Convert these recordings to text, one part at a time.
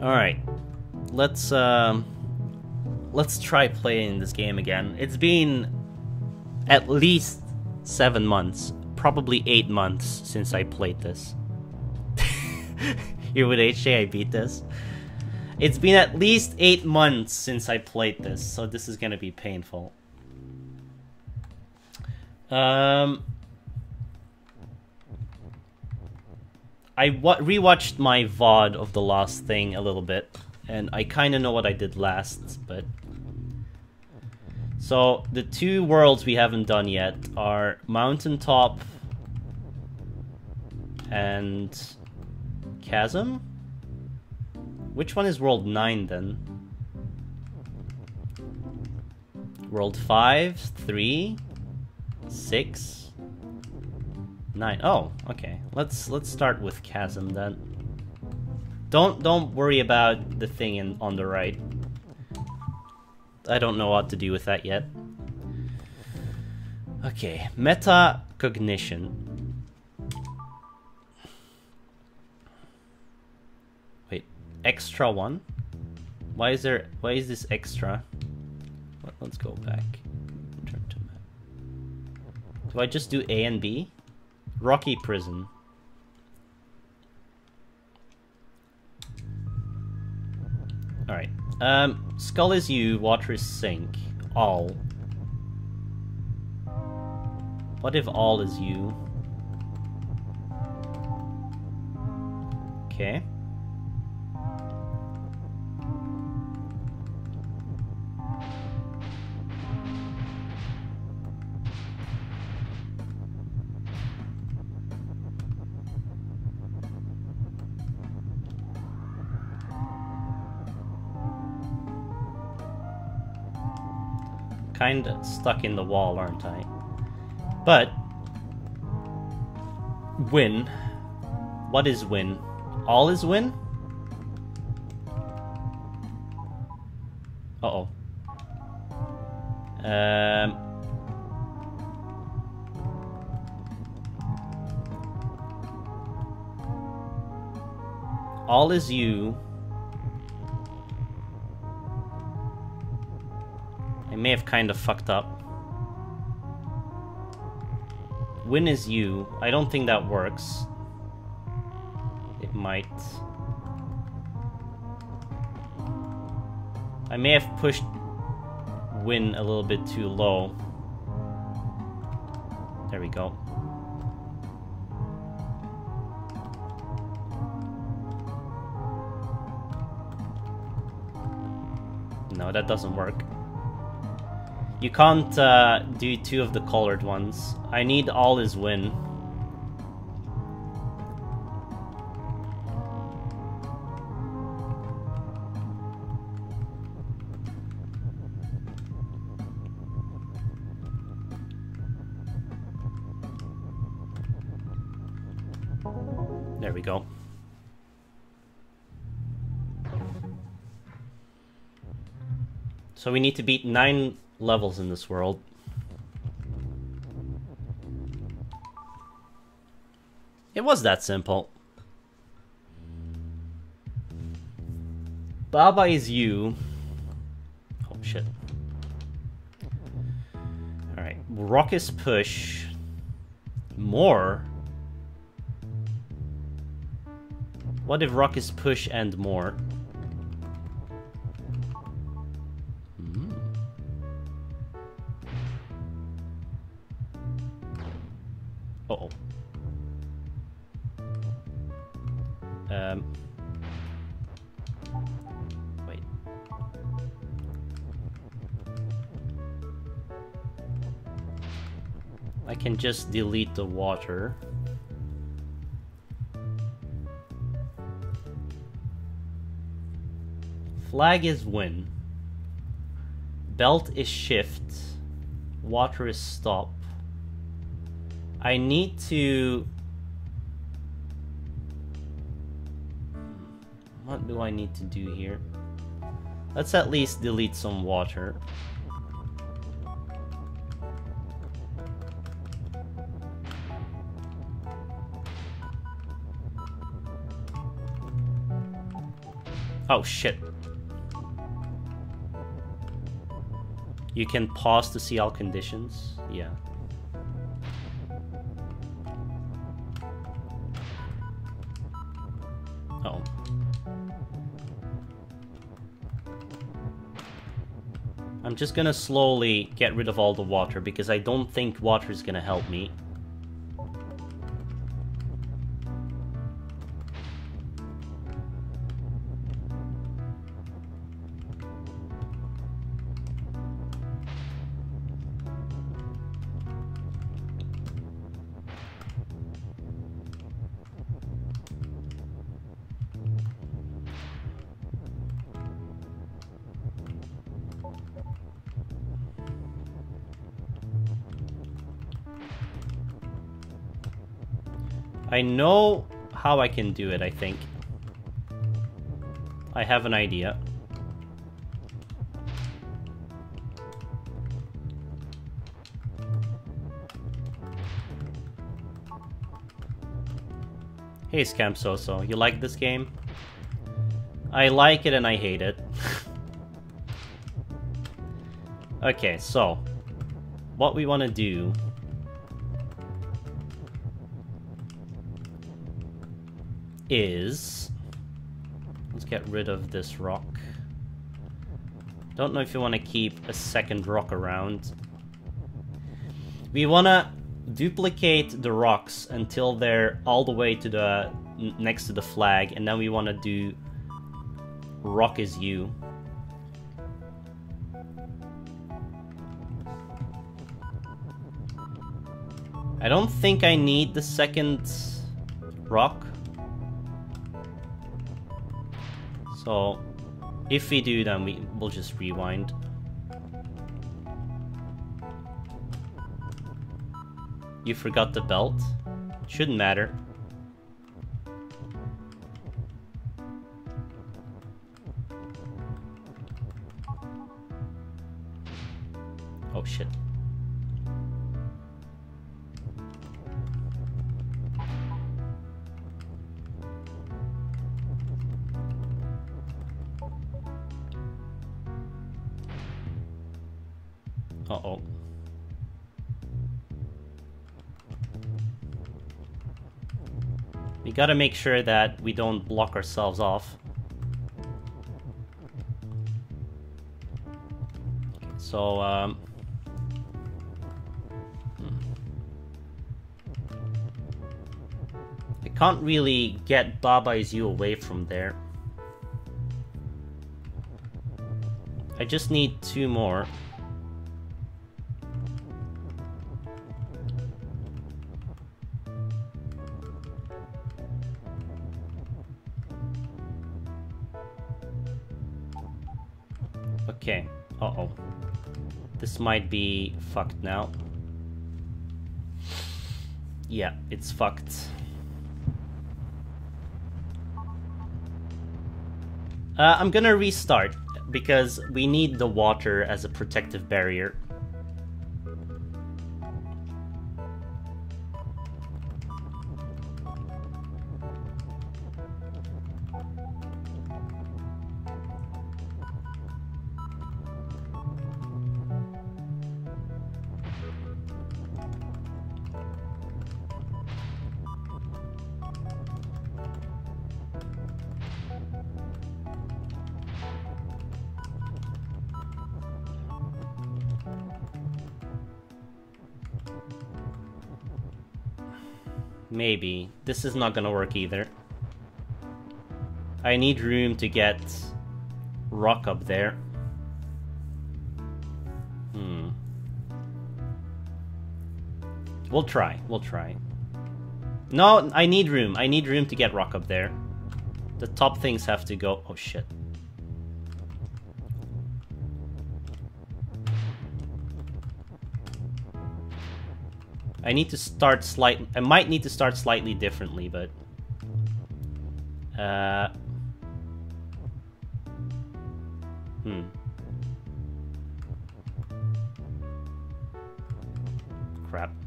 Alright. Let's, um... Let's try playing this game again. It's been at least seven months, probably eight months since I played this. Here with HJ, I beat this. It's been at least eight months since I played this, so this is gonna be painful. Um, I rewatched my VOD of the last thing a little bit, and I kind of know what I did last, but... So, the two worlds we haven't done yet are Mountaintop and Chasm? Which one is World 9 then? World 5, 3, 6, Nine. Oh, okay. Let's let's start with chasm then. Don't don't worry about the thing in on the right. I don't know what to do with that yet. Okay, metacognition. Wait, extra one? Why is there? Why is this extra? Let's go back. Turn to. Do I just do A and B? Rocky Prison. Alright. Um, Skull is you, water is sink. All. What if all is you? Okay. Kinda stuck in the wall, aren't I? But win. What is win? All is win? Uh-oh. Um... All is you. May have kind of fucked up. Win is you. I don't think that works. It might. I may have pushed win a little bit too low. There we go. No, that doesn't work. You can't uh, do two of the colored ones. I need all is win. There we go. So we need to beat nine levels in this world. It was that simple. Baba is you. Oh shit. Alright. Rock is push. More? What if rock is push and more? Just delete the water. Flag is win. Belt is shift. Water is stop. I need to... What do I need to do here? Let's at least delete some water. Oh, shit. You can pause to see all conditions? Yeah. oh. I'm just gonna slowly get rid of all the water because I don't think water is gonna help me. I know how I can do it, I think. I have an idea. Hey Scam Soso, you like this game? I like it and I hate it. okay, so what we want to do is... Let's get rid of this rock. Don't know if you want to keep a second rock around. We want to duplicate the rocks until they're all the way to the next to the flag, and then we want to do rock is you. I don't think I need the second rock. So, if we do, then we, we'll just rewind. You forgot the belt? Shouldn't matter. Gotta make sure that we don't block ourselves off. So, um... Hmm. I can't really get Baba You away from there. I just need two more. Might be fucked now. Yeah, it's fucked. Uh, I'm gonna restart, because we need the water as a protective barrier. This is not gonna work either. I need room to get rock up there. Hmm. We'll try. We'll try. No, I need room. I need room to get rock up there. The top things have to go... Oh, shit. I need to start slight. I might need to start slightly differently, but uh, hmm. Crap.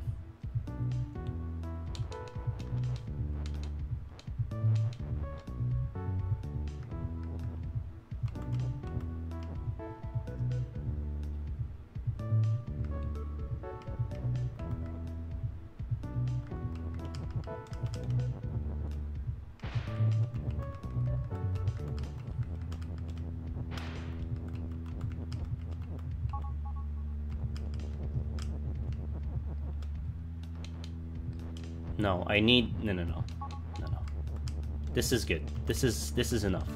I need... No, no, no. No, no. This is good. This is... This is enough.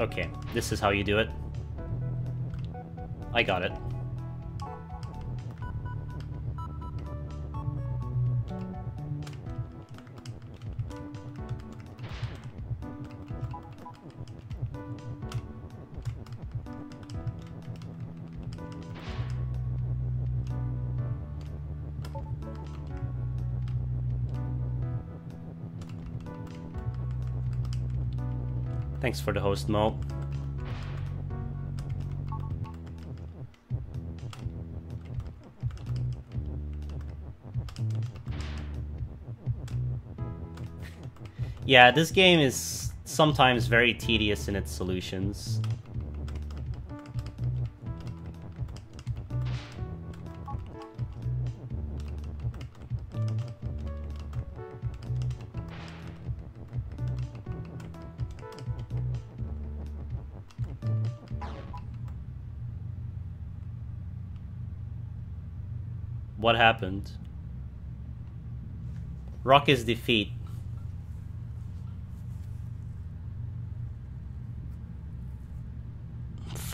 Okay, this is how you do it. Got it. Thanks for the host, Mo. Yeah, this game is sometimes very tedious in its solutions. What happened? Rock's defeat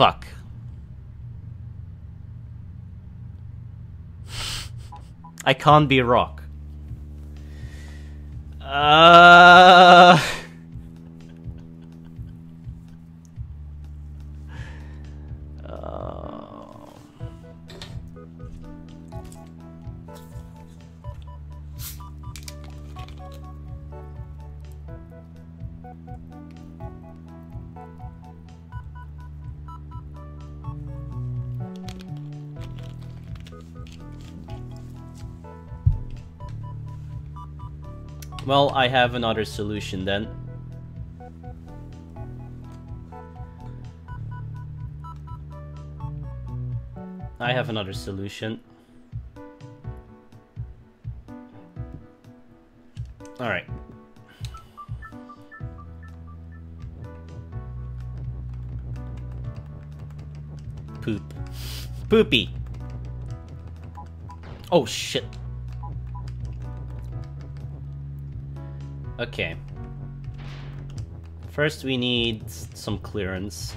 Fuck. I can't be rock. Uh... Well, I have another solution then. I have another solution. Alright. Poop. Poopy. Oh shit. Okay. First we need some clearance.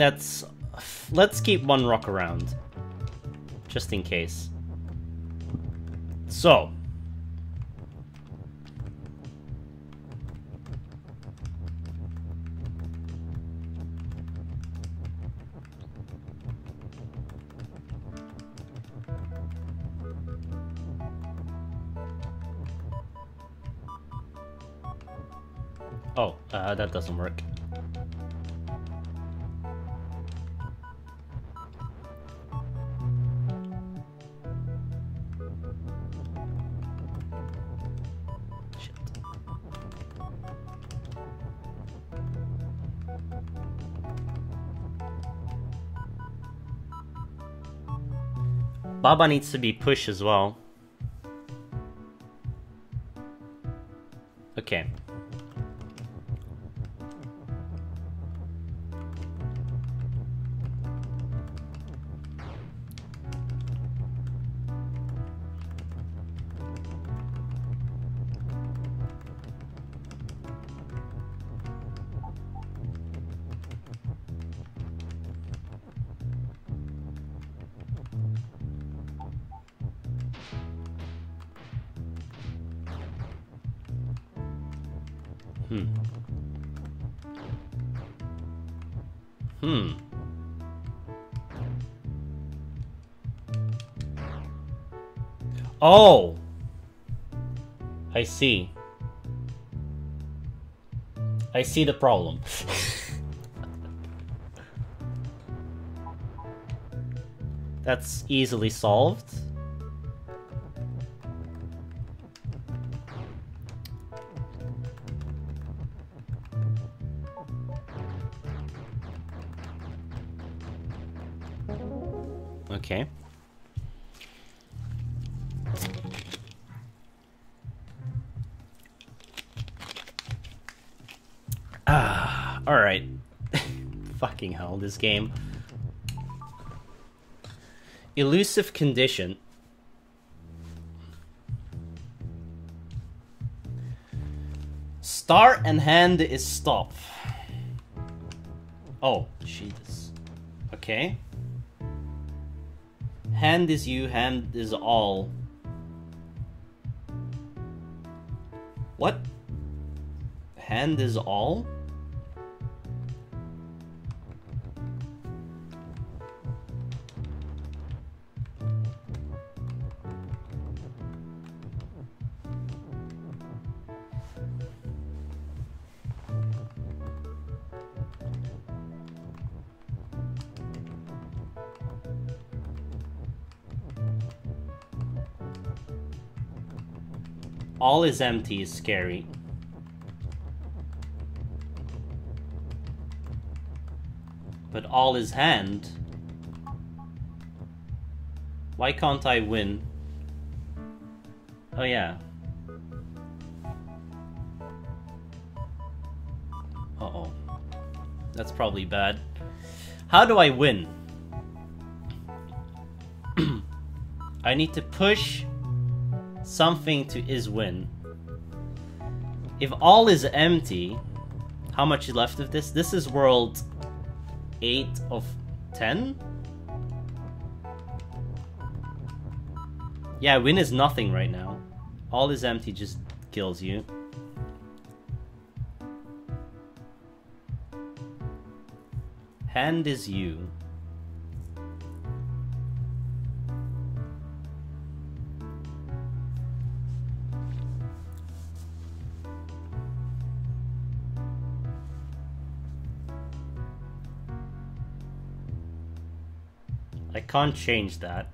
That's... Let's keep one rock around. Just in case. So. Oh, uh, that doesn't work. Baba needs to be pushed as well. Hmm. Hmm. Oh! I see. I see the problem. That's easily solved. This game. Elusive condition. Start and hand is stop. Oh, Jesus. Okay. Hand is you, hand is all. What? Hand is all? All is empty is scary. But all is hand. Why can't I win? Oh yeah. Uh-oh. That's probably bad. How do I win? I need to push something to is win. If all is empty, how much is left of this? This is world 8 of 10? Yeah, win is nothing right now. All is empty just kills you. Hand is you. Can't change that.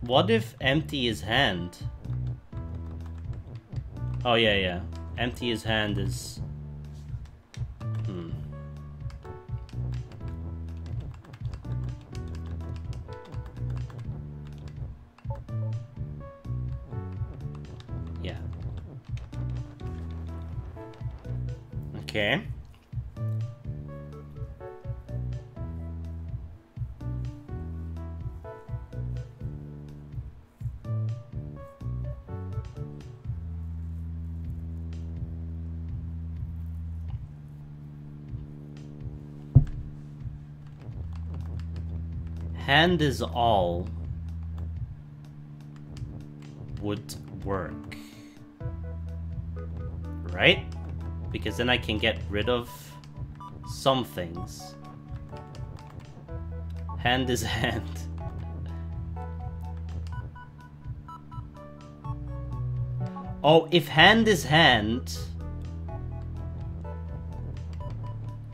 What if empty is hand? Oh yeah, yeah. Empty his hand is... Hand is all would work. Right? Because then I can get rid of some things. Hand is hand. Oh, if hand is hand,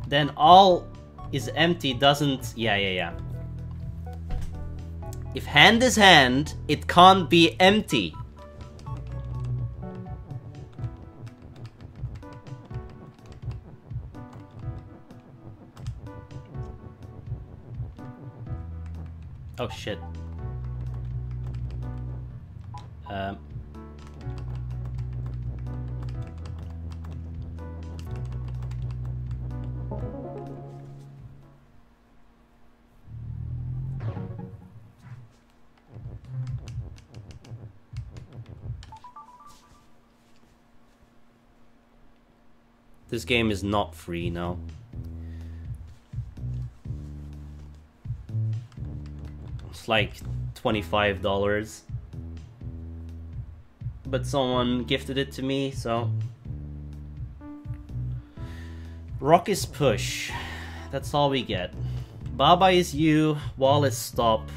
then all is empty doesn't... Yeah, yeah, yeah. If hand is hand, it can't be empty. Oh shit. This game is not free now. It's like $25. But someone gifted it to me, so... Rock is push. That's all we get. Baba is you, wall is stop,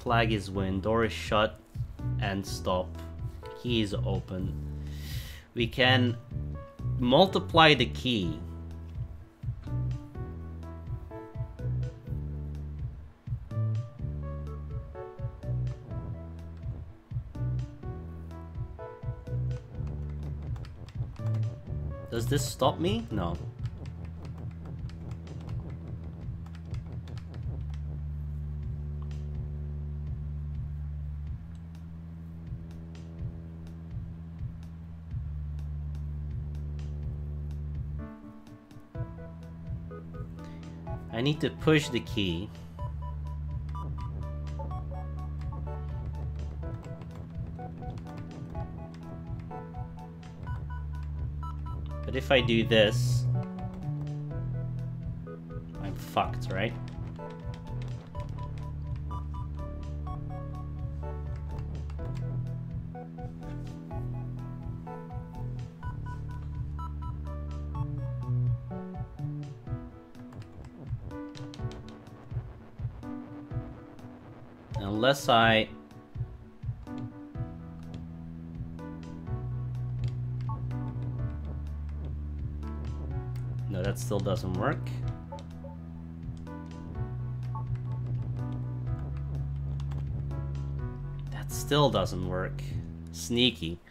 flag is win, door is shut, and stop. Key is open. We can multiply the key. Does this stop me? No. I need to push the key. But if I do this, I'm fucked, right? I No, that still doesn't work. That still doesn't work. Sneaky.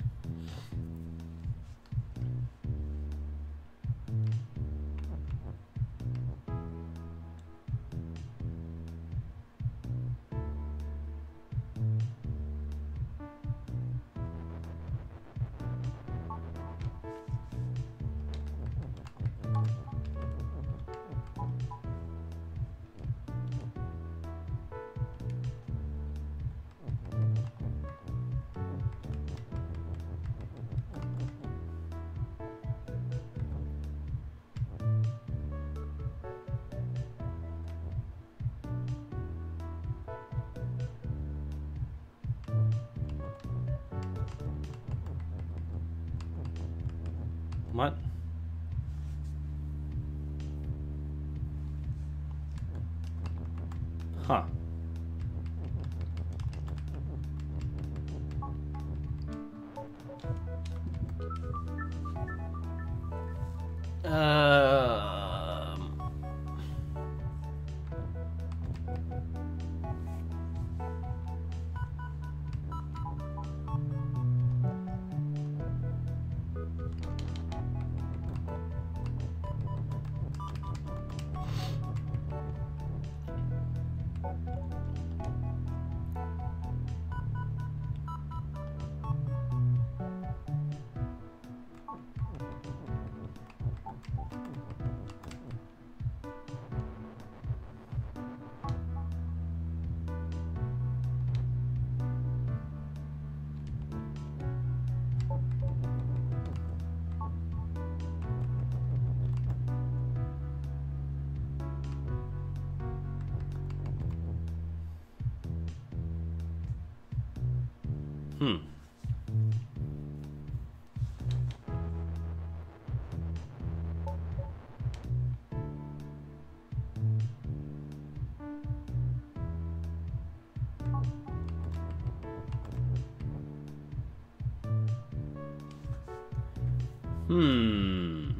Hmm.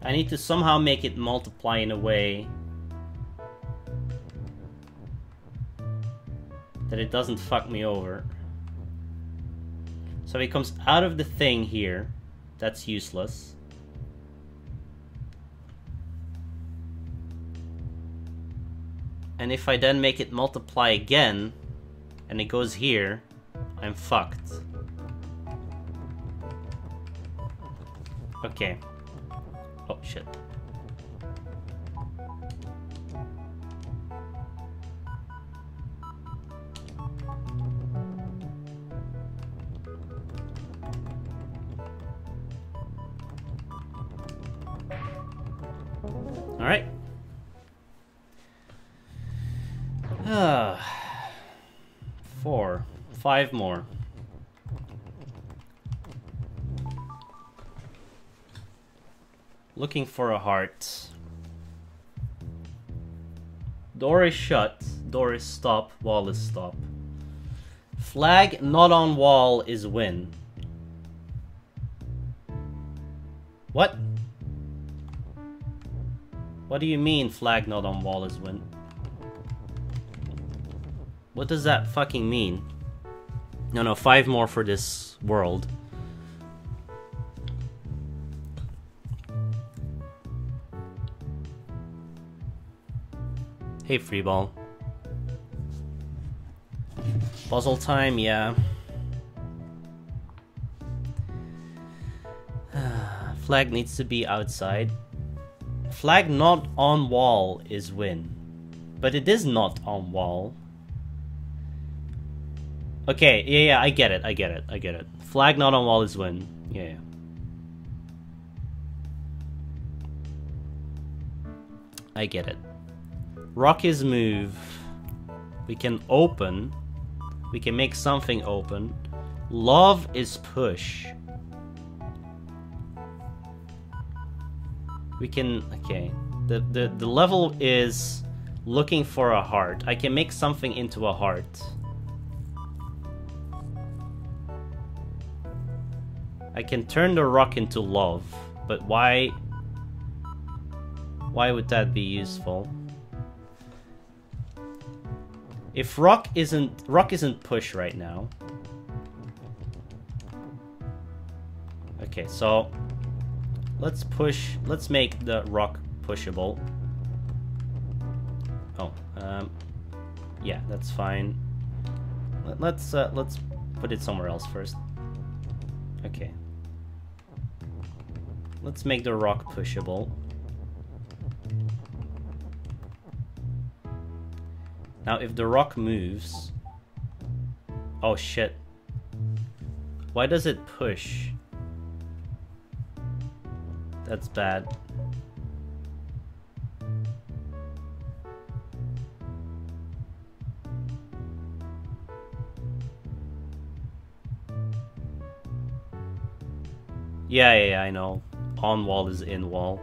I need to somehow make it multiply in a way that it doesn't fuck me over. So it comes out of the thing here. That's useless. And if I then make it multiply again, and it goes here, I'm fucked. Okay. Oh, shit. Looking for a heart. Door is shut. Door is stop. Wall is stop. Flag not on wall is win. What? What do you mean flag not on wall is win? What does that fucking mean? No, no, five more for this world. Hey, Freeball. Puzzle time, yeah. Flag needs to be outside. Flag not on wall is win. But it is not on wall. Okay, yeah, yeah, I get it, I get it, I get it. Flag not on wall is win. Yeah, yeah. I get it. Rock is move. We can open. We can make something open. Love is push. We can... Okay. The, the, the level is looking for a heart. I can make something into a heart. I can turn the rock into love. But why... Why would that be useful? If rock isn't rock isn't push right now. Okay, so let's push let's make the rock pushable. Oh, um yeah, that's fine. Let, us uh, let's put it somewhere else first. Okay. Let's make the rock pushable. Now, if the rock moves... Oh, shit. Why does it push? That's bad. Yeah, yeah, yeah, I know. On wall is in wall.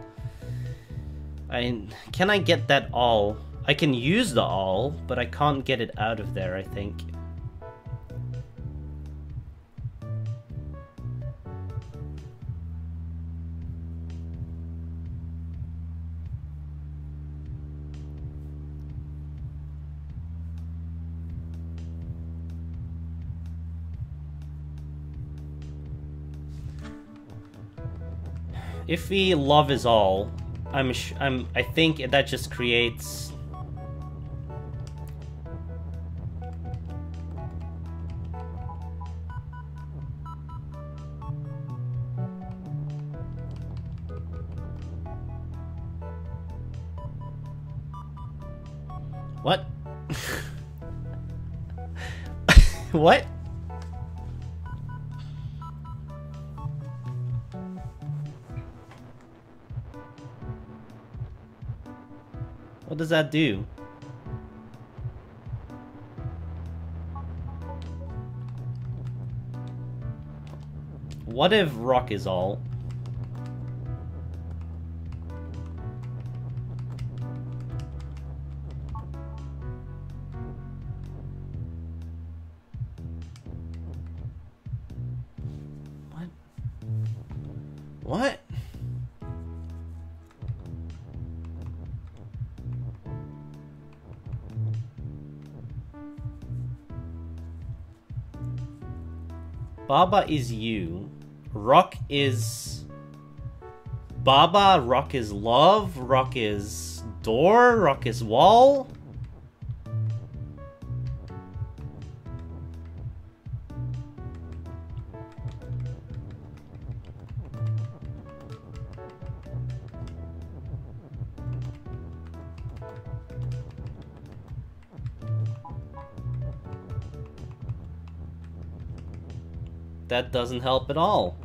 I can I get that all I can use the all, but I can't get it out of there, I think. If we love is all, I'm I'm I think that just creates does that do? What if rock is all? Baba is you. Rock is... Baba, Rock is love, Rock is door, Rock is wall. that doesn't help at all.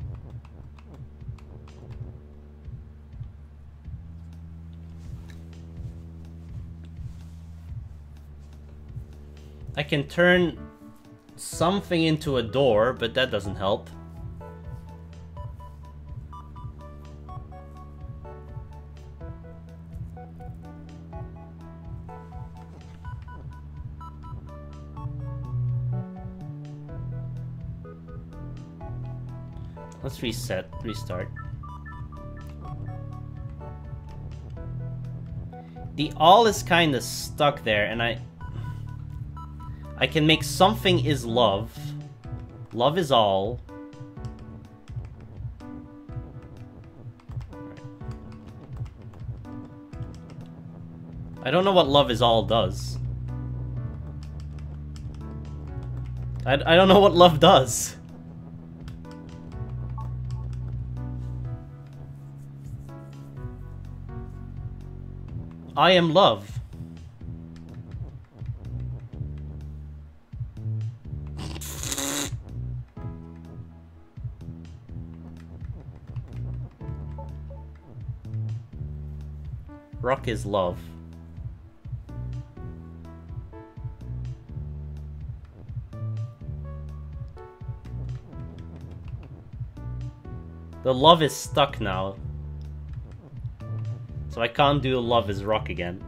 I can turn something into a door, but that doesn't help. Reset, restart. The all is kind of stuck there, and I... I can make something is love. Love is all. I don't know what love is all does. I, I don't know what love does. I am love. Rock is love. The love is stuck now. So I can't do Love is Rock again.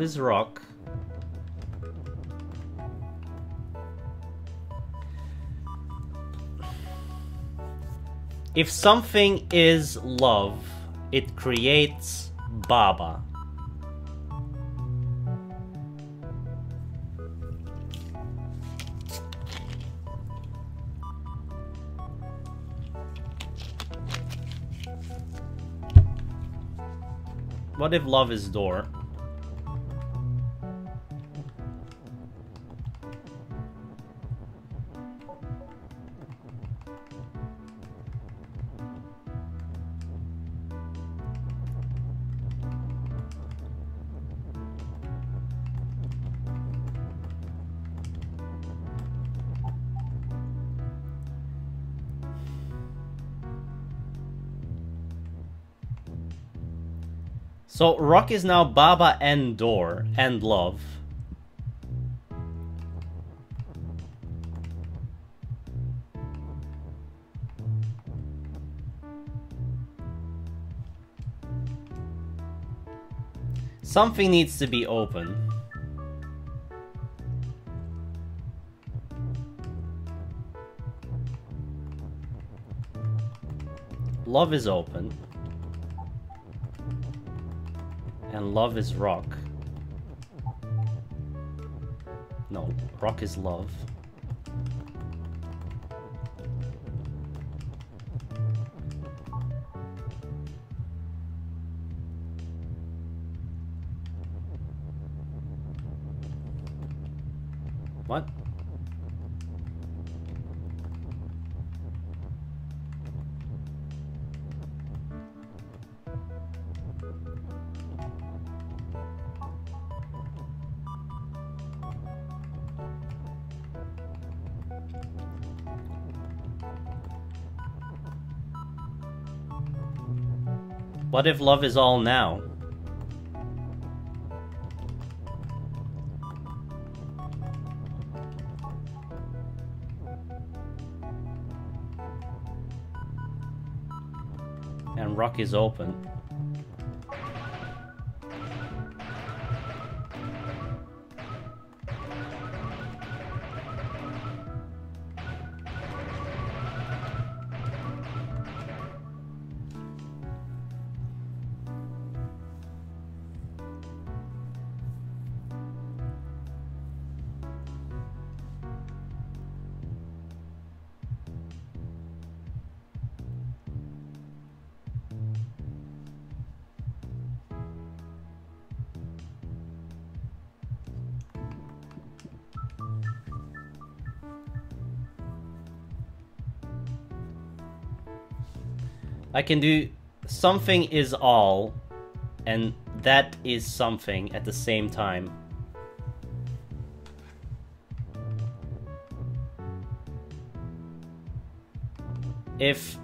Is rock. If something is love, it creates Baba. What if love is door? So Rock is now Baba and Door and Love. Something needs to be open. Love is open. Love is rock. No, rock is love. What? What if love is all now? And rock is open. I can do something is all and that is something at the same time. If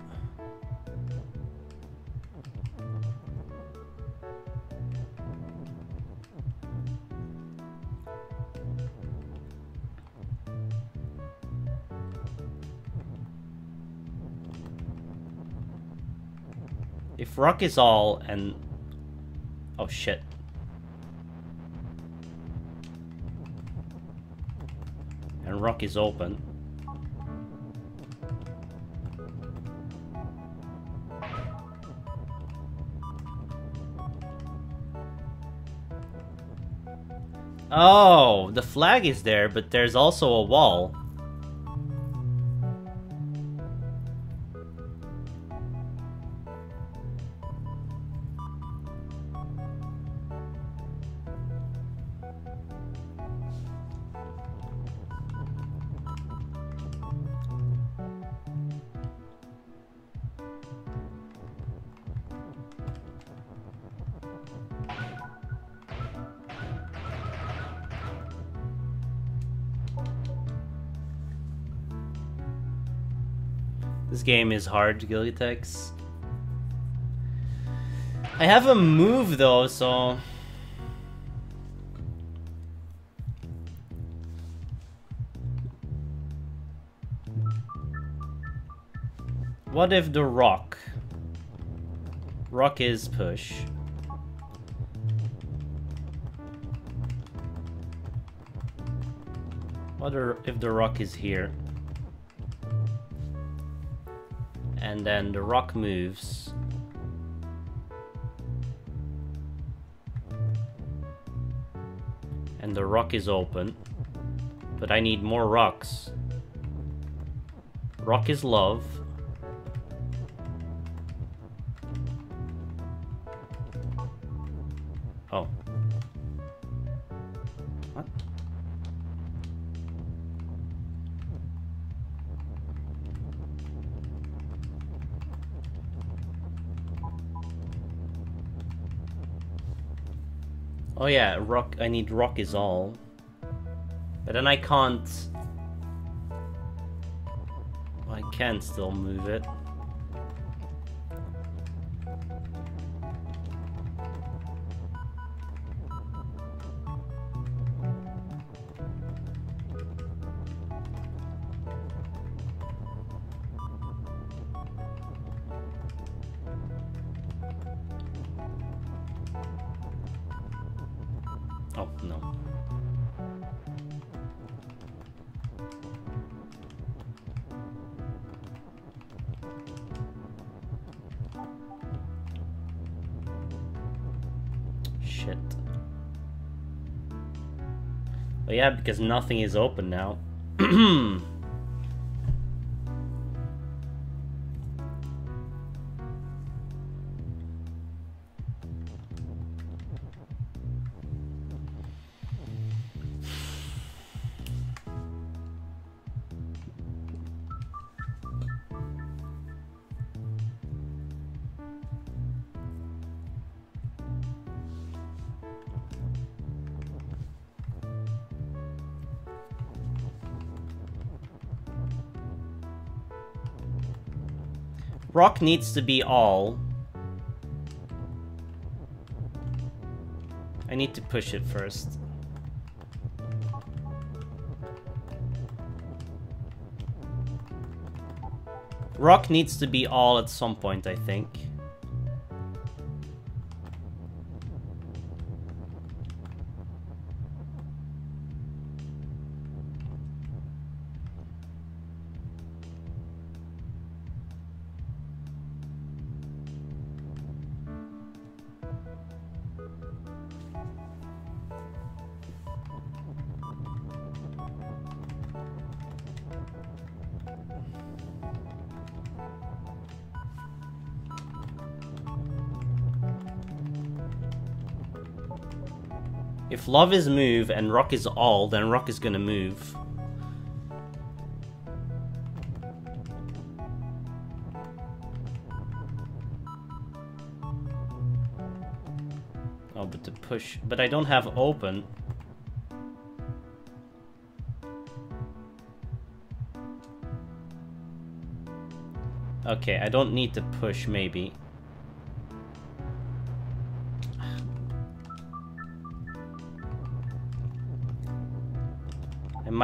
Rock is all and... Oh shit. And rock is open. Oh, the flag is there, but there's also a wall. This game is hard, Gilitex. I have a move though, so... What if the rock? Rock is push. What if the rock is here? And then the rock moves. And the rock is open. But I need more rocks. Rock is love. Yeah, rock. I need rock is all. But then I can't... I can still move it. Yeah, because nothing is open now. Rock needs to be all. I need to push it first. Rock needs to be all at some point, I think. If lovers move and rock is all, then rock is gonna move. Oh, but to push. But I don't have open. Okay, I don't need to push, maybe.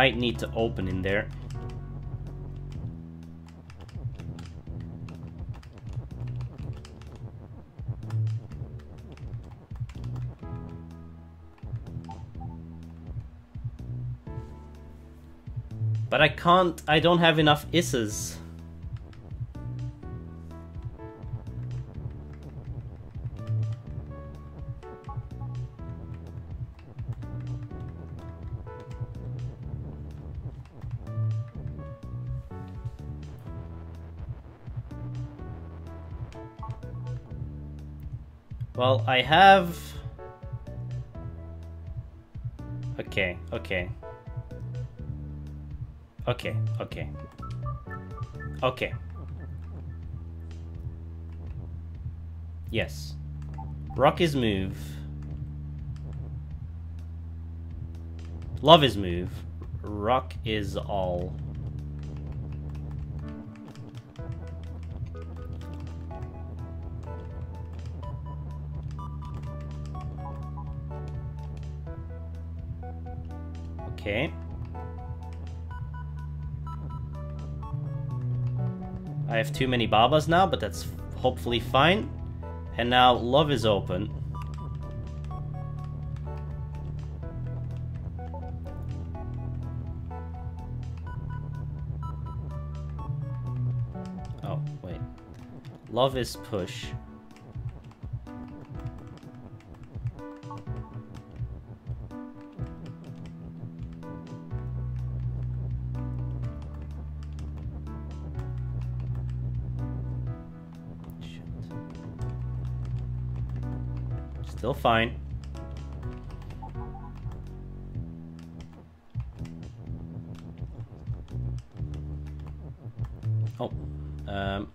Might need to open in there. But I can't, I don't have enough isses. I have... Okay, okay. Okay, okay. Okay. Yes. Rock is move. Love is move. Rock is all. Too many Babas now, but that's hopefully fine. And now love is open. Oh, wait. Love is push. Still fine. Oh. Um.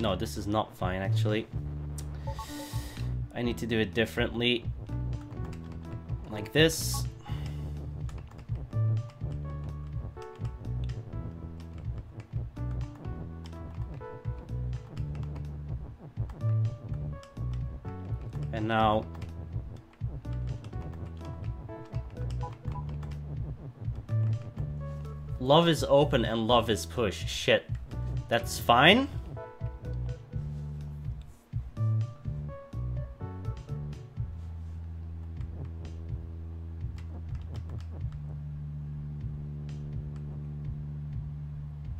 No, this is not fine, actually. I need to do it differently. Like this. Love is open and love is push. Shit. That's fine?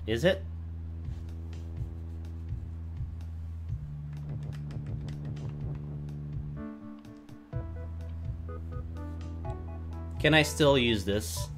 Is it? Can I still use this?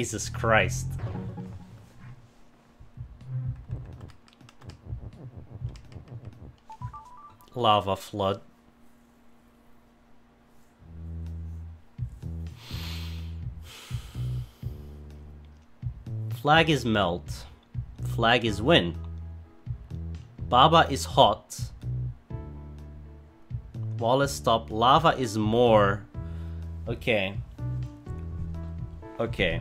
Jesus Christ. Lava flood. Flag is melt. Flag is win. Baba is hot. Wall is stop. Lava is more. Okay. Okay.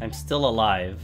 I'm still alive.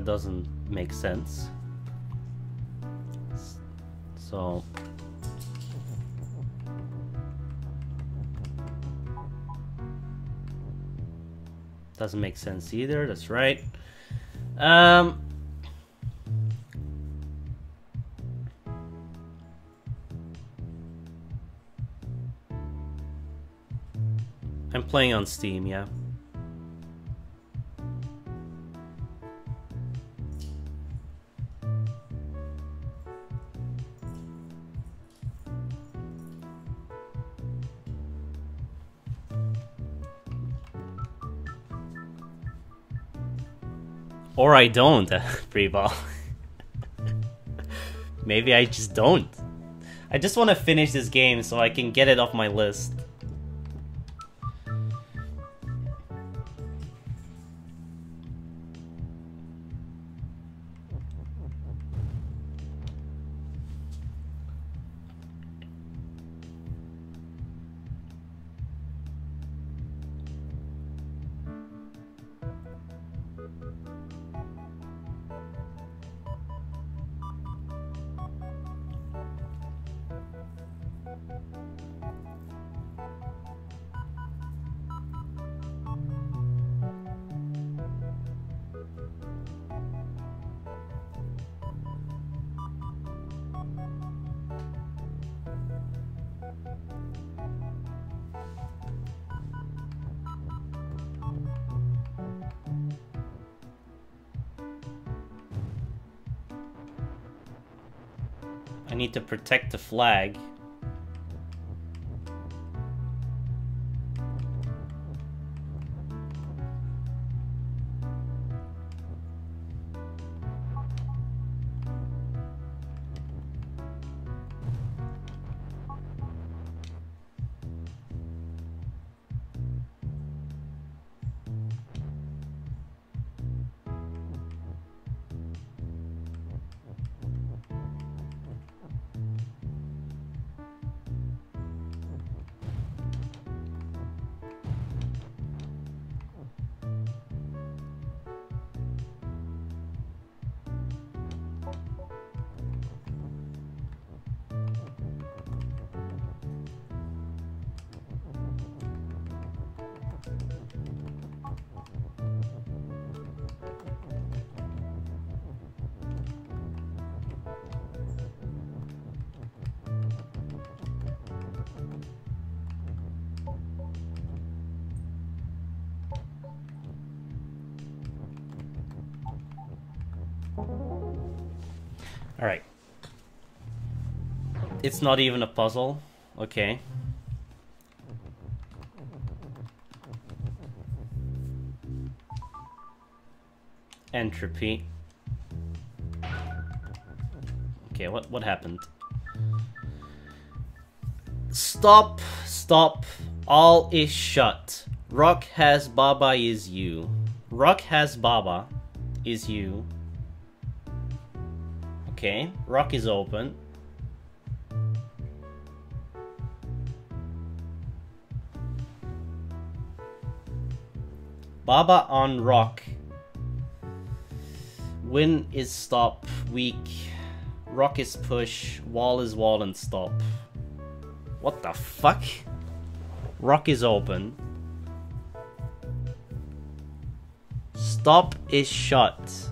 That doesn't make sense. So doesn't make sense either. That's right. Um, I'm playing on Steam, yeah. I don't, free ball. Maybe I just don't. I just want to finish this game so I can get it off my list. Protect the flag. Alright. It's not even a puzzle. Okay. Entropy. Okay, what, what happened? Stop, stop. All is shut. Rock has Baba is you. Rock has Baba is you. Okay, rock is open. Baba on rock. Win is stop. Weak. Rock is push. Wall is wall and stop. What the fuck? Rock is open. Stop is shut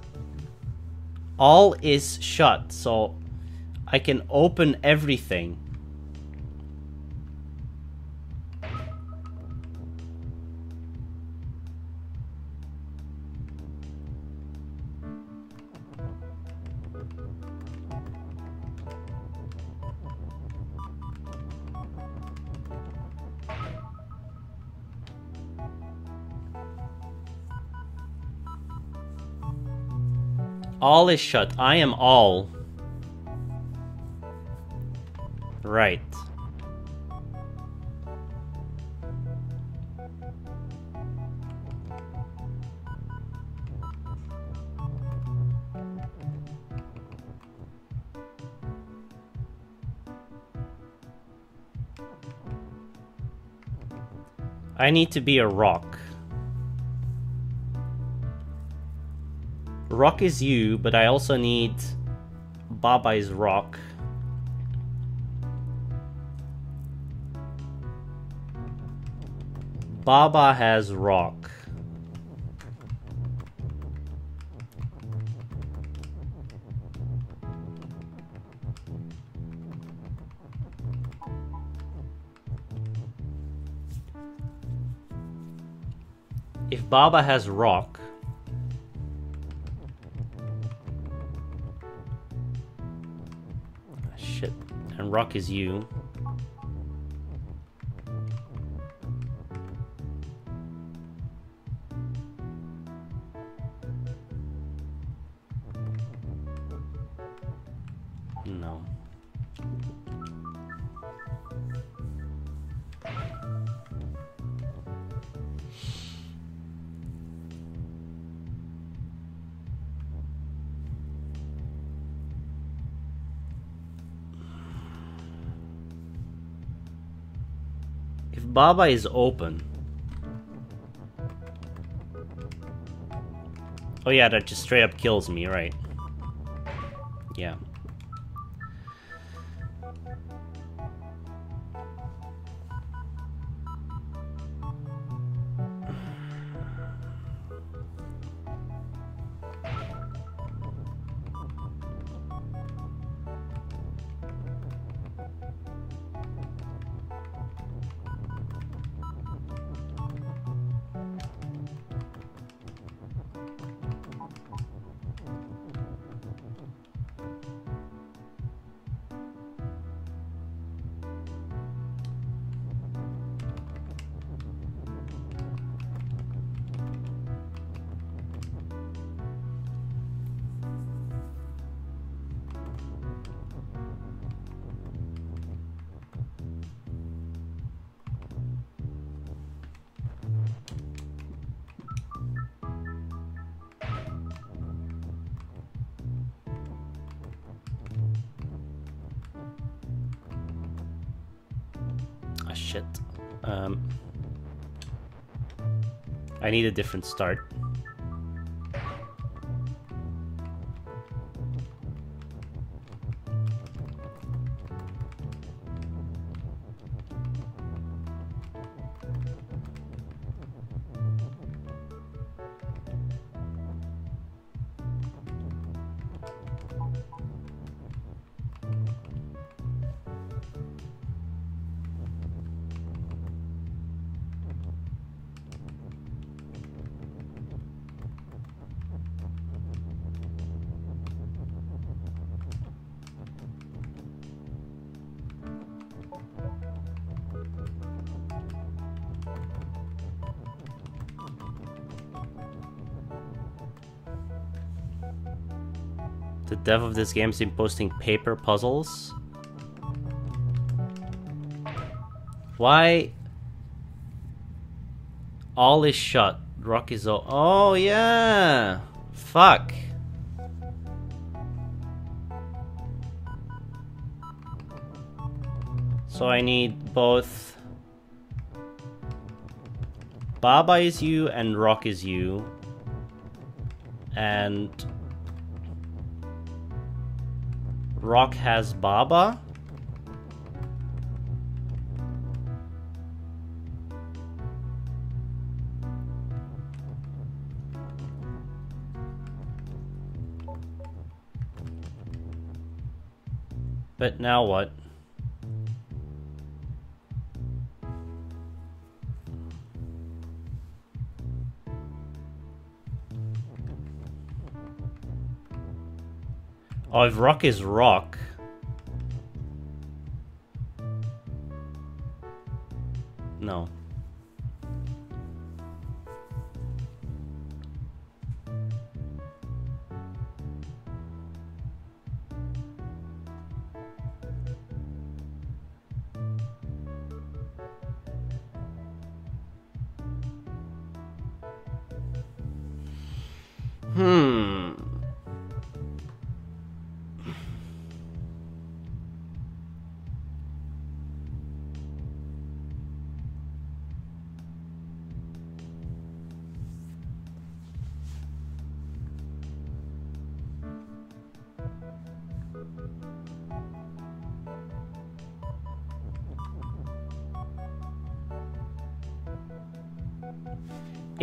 all is shut, so I can open everything. All is shut. I am all. Right. I need to be a rock. Rock is you, but I also need Baba is rock. Baba has rock. If Baba has rock, rock is you. Baba is open. Oh yeah, that just straight up kills me, right? Different start. Dev of this game has been posting paper puzzles. Why? All is shut. Rock is all. Oh, yeah! Fuck. So I need both. Baba is you and Rock is you. And. Rock has Baba. But now what? If rock is rock.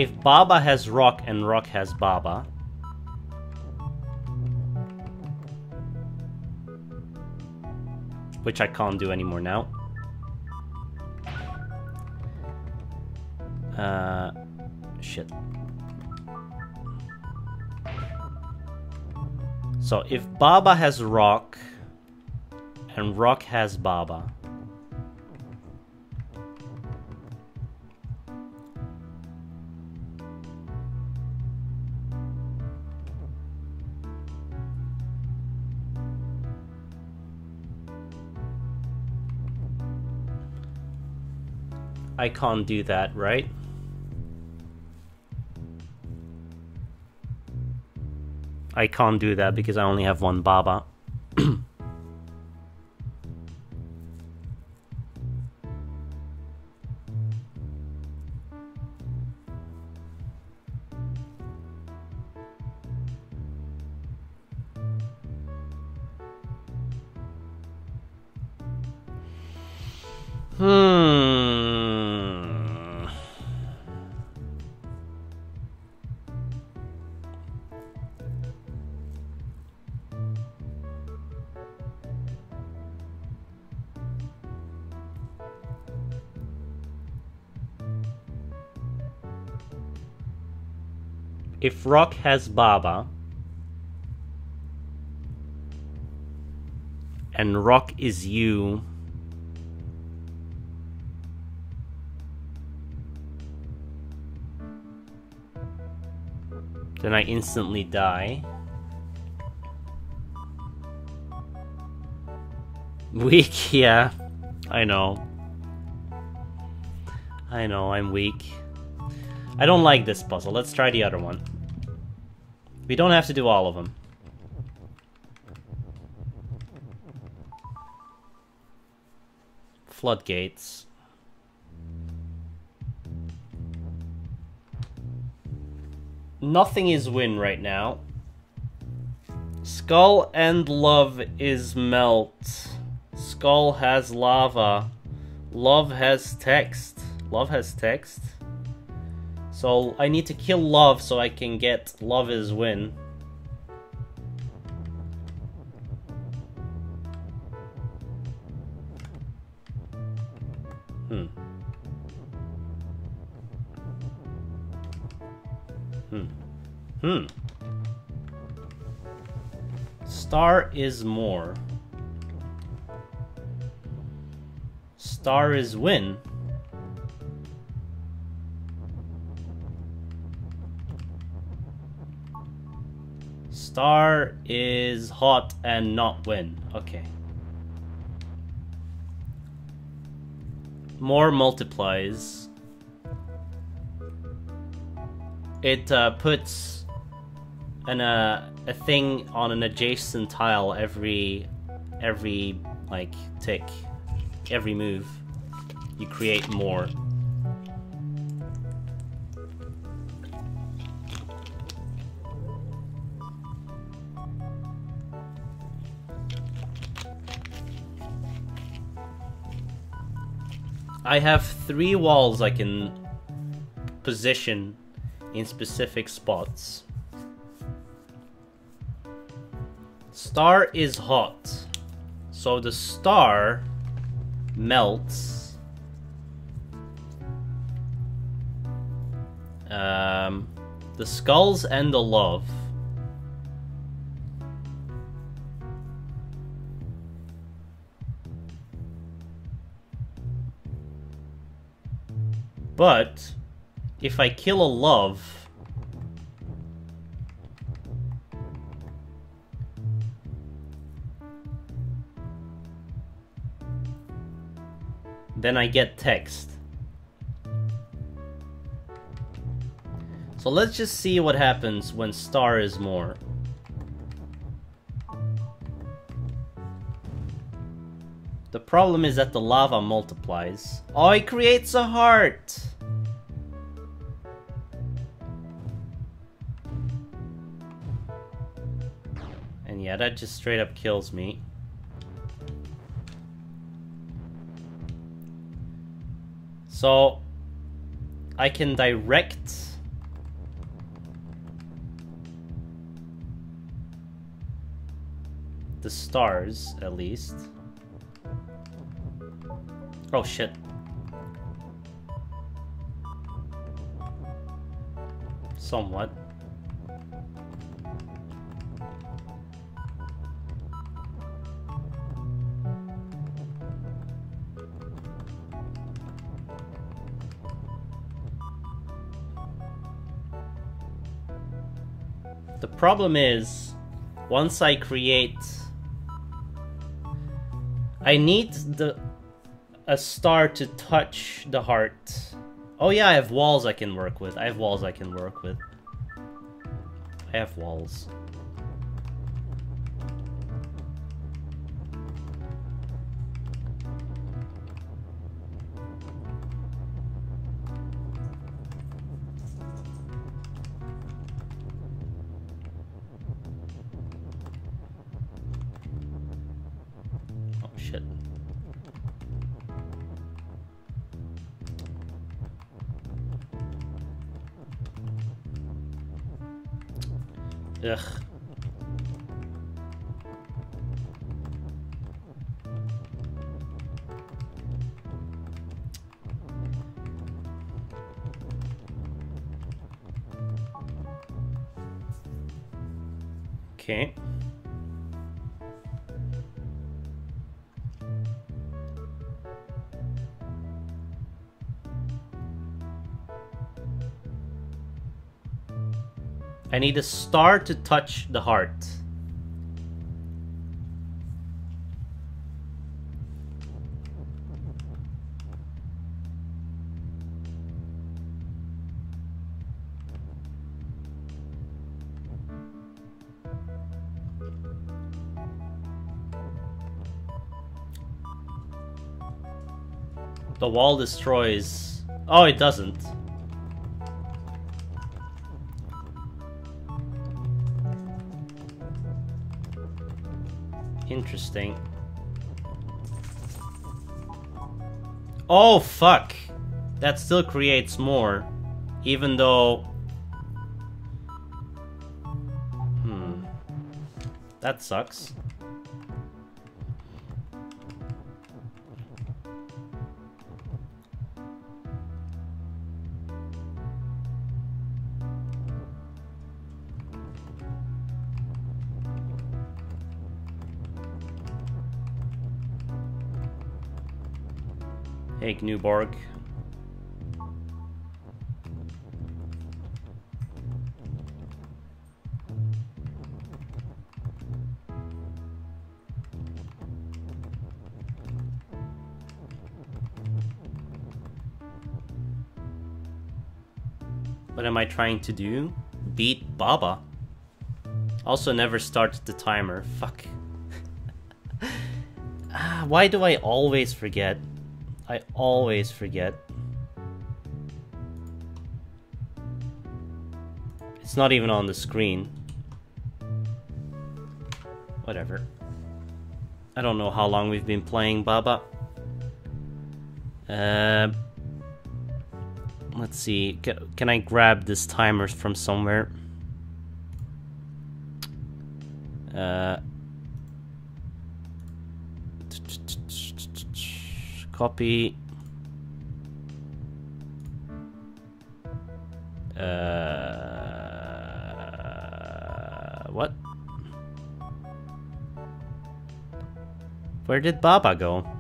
If Baba has Rock and Rock has Baba, which I can't do anymore now. Uh, shit. So if Baba has Rock and Rock has Baba, I can't do that, right? I can't do that because I only have one Baba. If Rock has Baba and Rock is you, then I instantly die. Weak, yeah. I know. I know, I'm weak. I don't like this puzzle. Let's try the other one. We don't have to do all of them. Floodgates. Nothing is win right now. Skull and love is melt. Skull has lava. Love has text. Love has text. So I need to kill love so I can get love is win. Hmm. Hmm. Hmm. Star is more. Star is win. Star is hot and not win. Okay. More multiplies. It uh, puts an uh, a thing on an adjacent tile every every like tick, every move. You create more. I have three walls I can position in specific spots. Star is hot. So the star melts. Um, the skulls and the love. But if I kill a love, then I get text. So let's just see what happens when star is more. The problem is that the lava multiplies. Oh, it creates a heart! just straight up kills me. So I can direct the stars at least. Oh shit. Somewhat. Problem is, once I create... I need the a star to touch the heart. Oh yeah, I have walls I can work with. I have walls I can work with. I have walls. Need a star to touch the heart. The wall destroys... Oh, it doesn't. Interesting. Oh, fuck! That still creates more. Even though... Hmm. That sucks. Hey, Gnuborg. What am I trying to do? Beat Baba. Also never start the timer. Fuck. ah, why do I always forget? Always forget. It's not even on the screen. Whatever. I don't know how long we've been playing Baba. Uh, let's see. Can I grab this timer from somewhere? Uh, copy. Where did Baba go?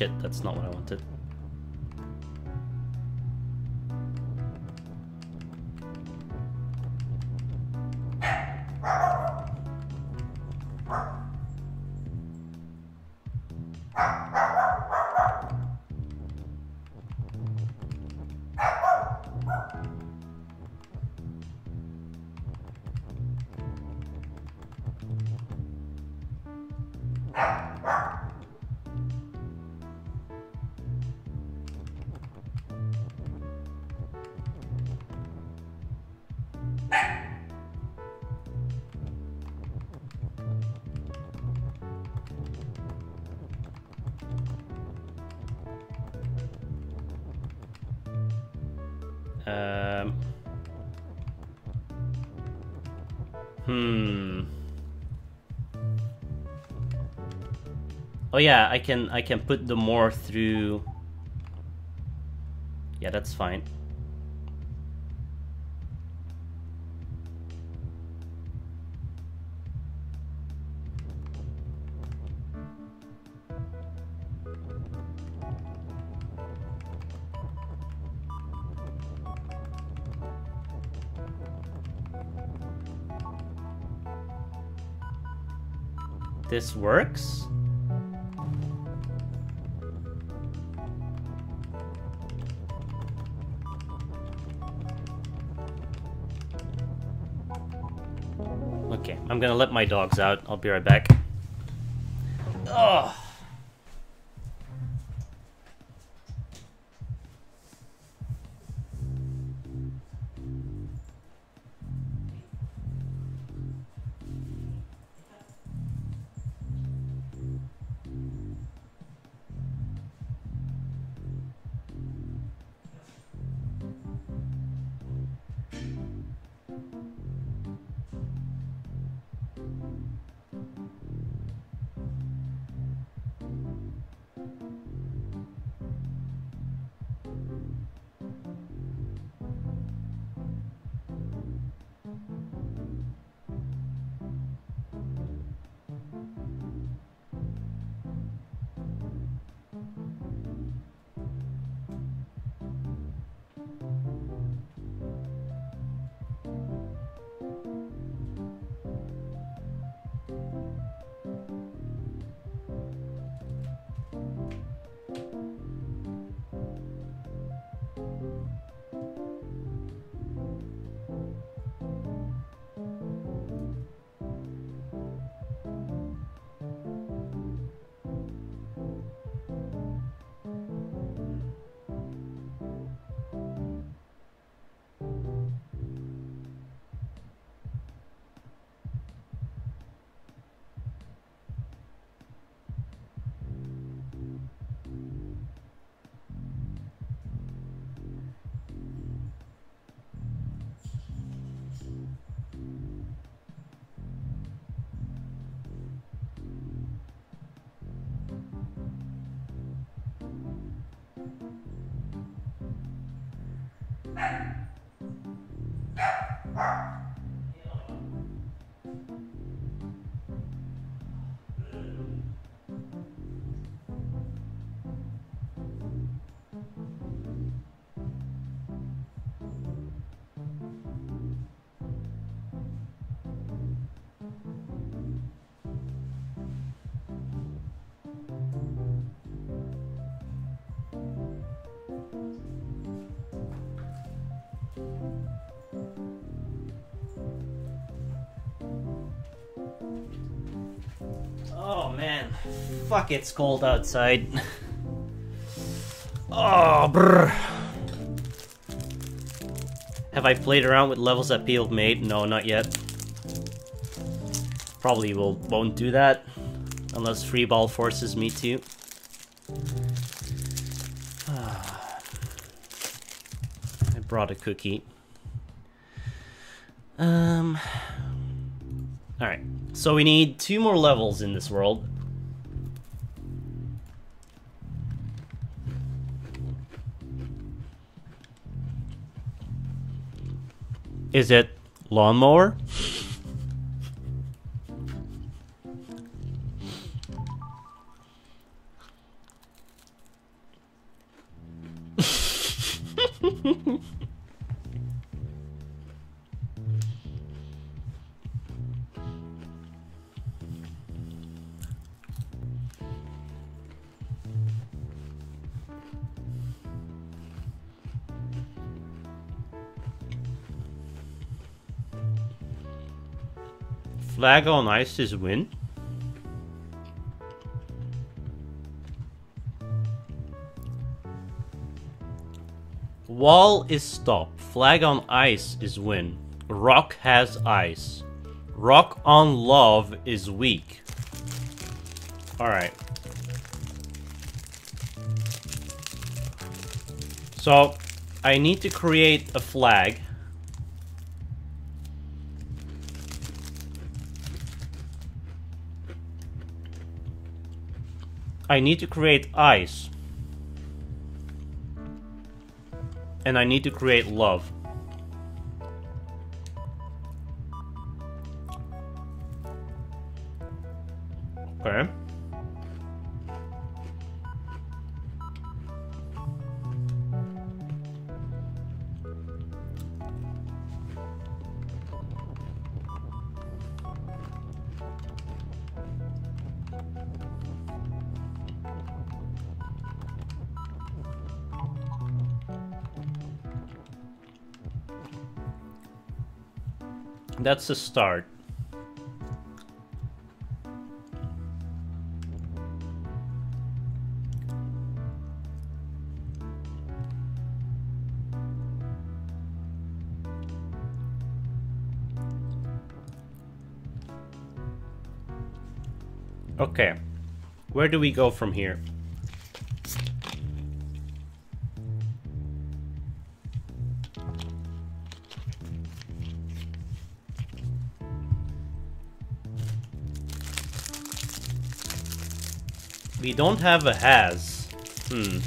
Shit, that's not what I wanted. Um. Hmm. Oh yeah, I can I can put the more through. Yeah, that's fine. This works? Okay, I'm gonna let my dogs out. I'll be right back. Fuck! It's cold outside. Oh, brr. Have I played around with levels that people have made? No, not yet. Probably will won't do that unless free ball forces me to. I brought a cookie. Um. All right. So we need two more levels in this world. Is it lawnmower? nicest win. Wall is stop. Flag on ice is win. Rock has ice. Rock on love is weak. Alright. So, I need to create a flag. I need to create ice. And I need to create love. That's a start. Okay. Where do we go from here? We don't have a has. Hmm.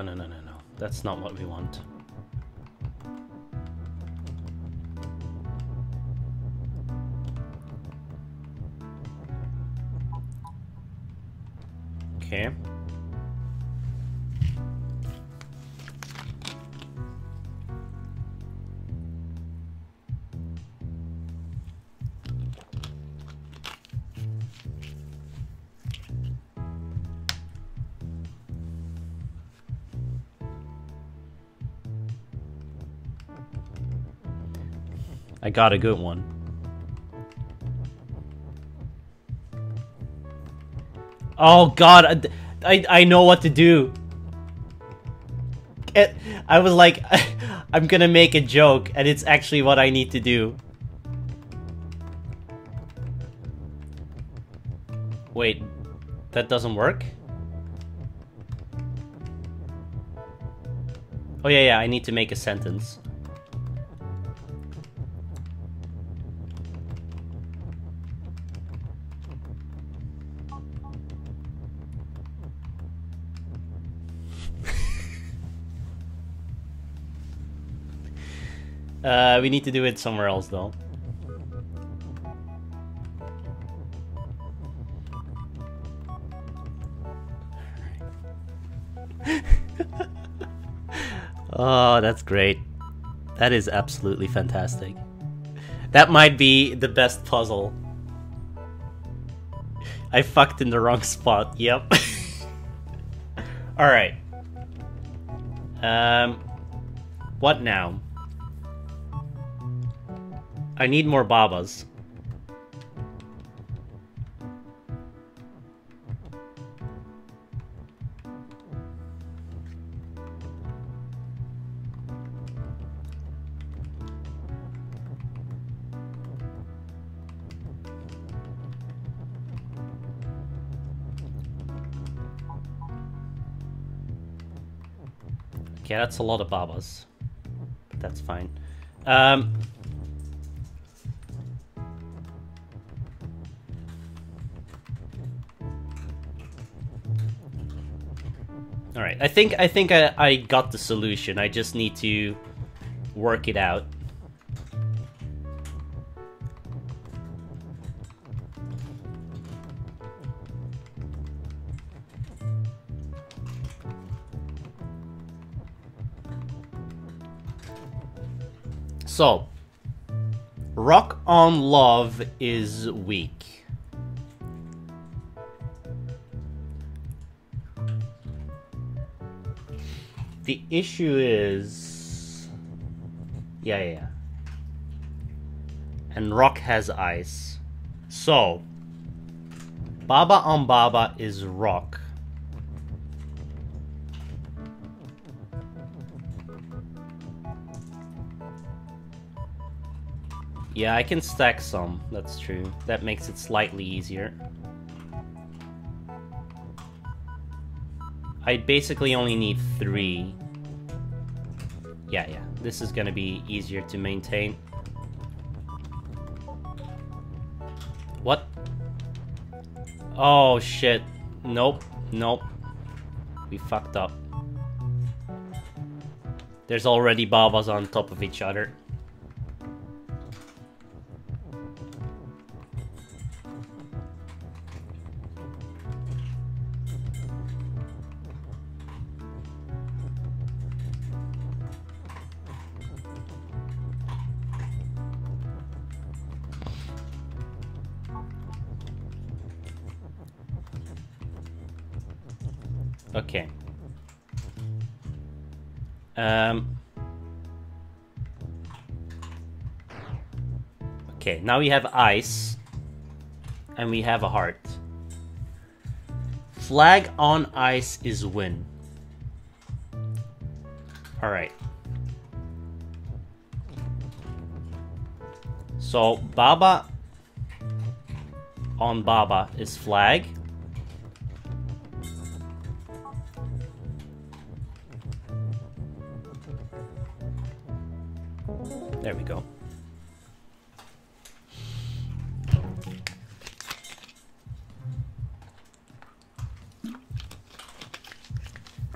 No, no, no, no, no. That's not what we want. Got a good one. Oh god, I, I, know what to do. It, I was like, I'm gonna make a joke, and it's actually what I need to do. Wait, that doesn't work? Oh yeah, yeah, I need to make a sentence. Uh, we need to do it somewhere else though. oh, that's great. That is absolutely fantastic. That might be the best puzzle. I fucked in the wrong spot, yep. Alright. Um, what now? I need more babas. Okay, that's a lot of babas. But that's fine. Um, right, I think I think I, I got the solution. I just need to work it out. So, Rock on Love is weak. The issue is. Yeah, yeah. And Rock has ice. So, Baba on Baba is Rock. Yeah, I can stack some, that's true. That makes it slightly easier. I basically only need three. Yeah, yeah, this is gonna be easier to maintain. What? Oh shit. Nope, nope. We fucked up. There's already Babas on top of each other. Now we have ice. And we have a heart. Flag on ice is win. Alright. So, Baba on Baba is flag.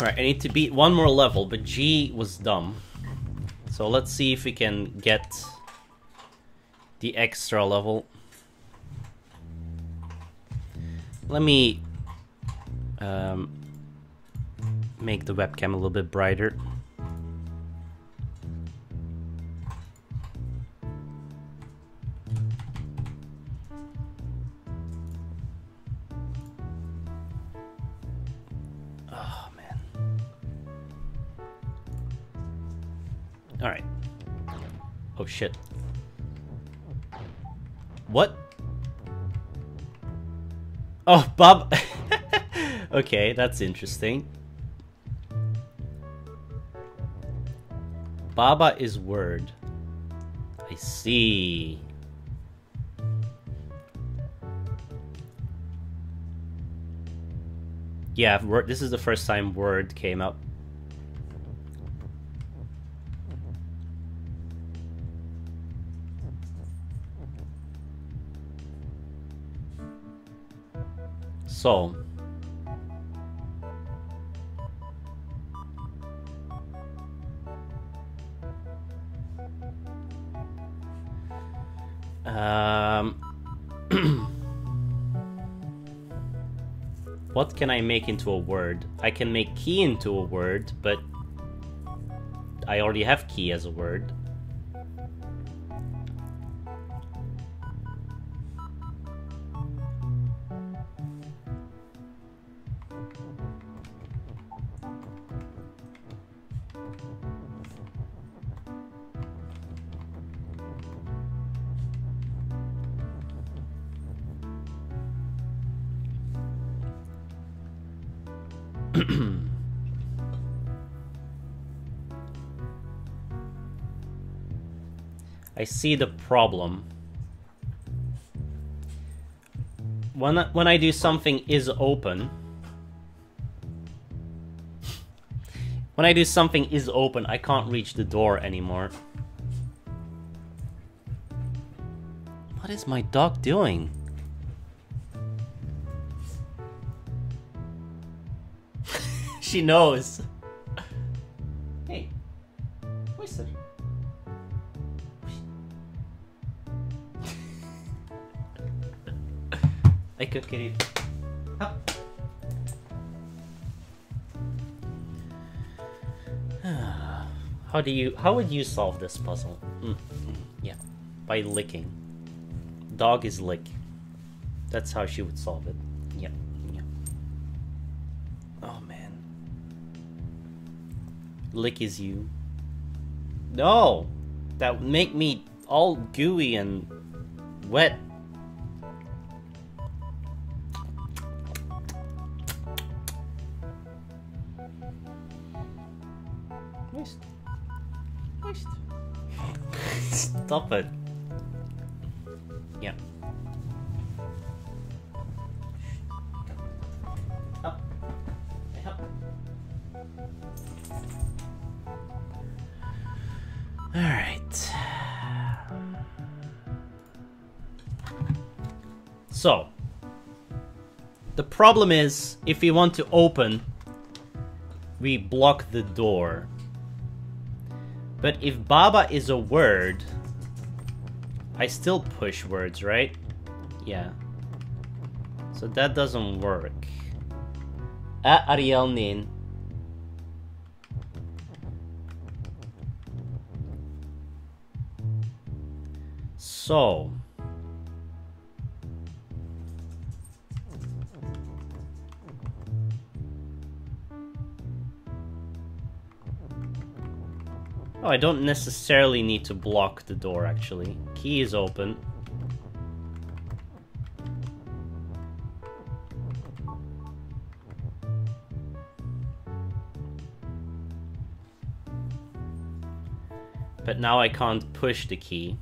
Alright, I need to beat one more level, but G was dumb. So let's see if we can get the extra level. Let me um, make the webcam a little bit brighter. Shit. What? Oh, Bob. okay, that's interesting. Baba is word. I see. Yeah, this is the first time word came up. So, um, what can I make into a word? I can make key into a word, but I already have key as a word. I see the problem. When I, when I do something is open, When I do something is open, I can't reach the door anymore. What is my dog doing? she knows. I could get it. Up. How do you? How would you solve this puzzle? Mm, yeah, by licking. Dog is lick. That's how she would solve it. Yeah, yeah. Oh man. Lick is you. No, that would make me all gooey and wet. Problem is if we want to open, we block the door. But if Baba is a word, I still push words, right? Yeah. So that doesn't work. At Ariel Nin. So. Oh, I don't necessarily need to block the door, actually. Key is open. But now I can't push the key.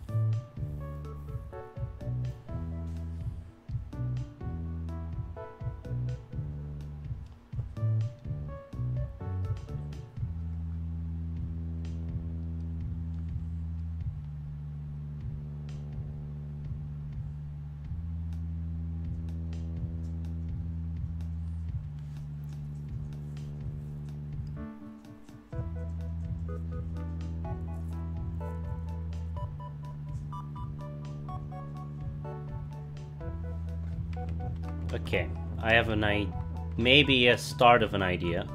Have an idea. Maybe a start of an idea.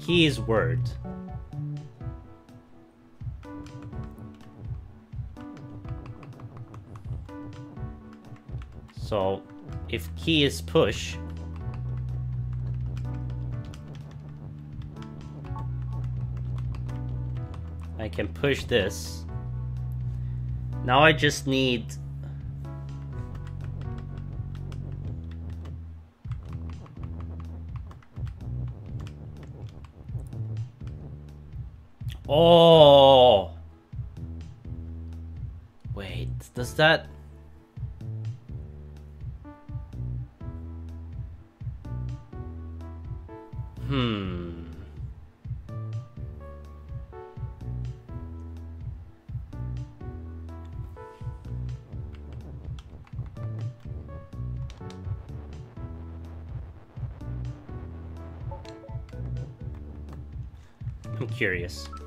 Key is word. So, if key is push, I can push this. Now I just need Oh! Wait, does that... I'm